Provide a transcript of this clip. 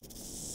you